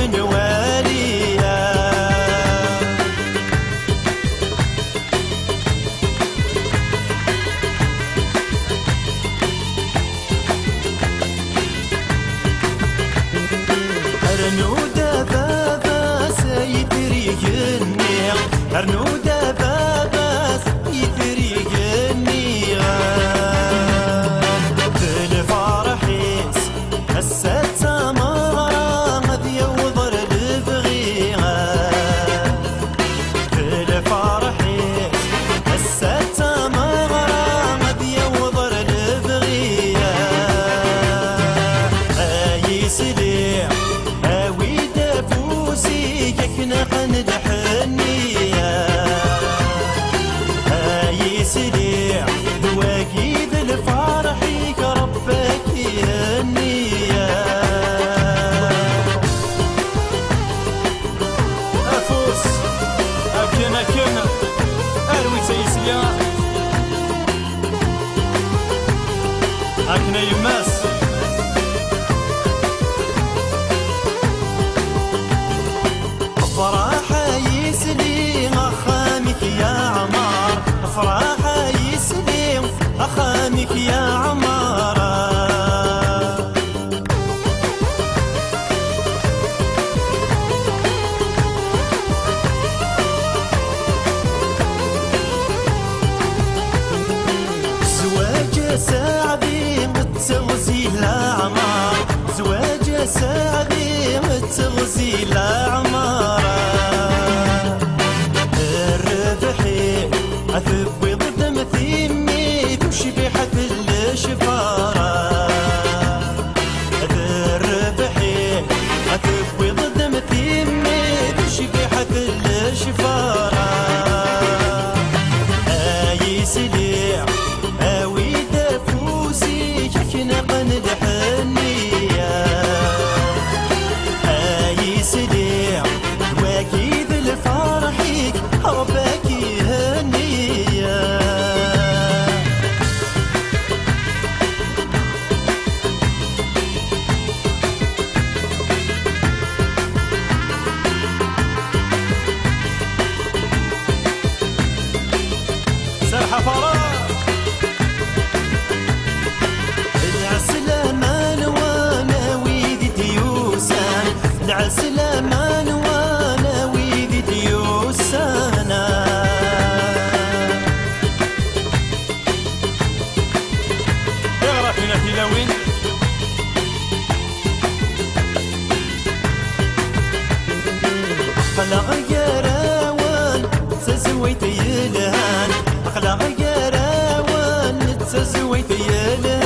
من واليها أرنو دبابا سيد ريجني أرنو دبابا يقنع الحنية هاي سريع بواكيد الفرح يكربك يهنية أفوس أكنا كنا أروي تيسيا أكنا يماس. لسانك يا عمارة. زواج سعدي متغزي لا عمار. زواج سعدي متغزي لا عمار. في ثيلان أخلاق غيره في ثيلان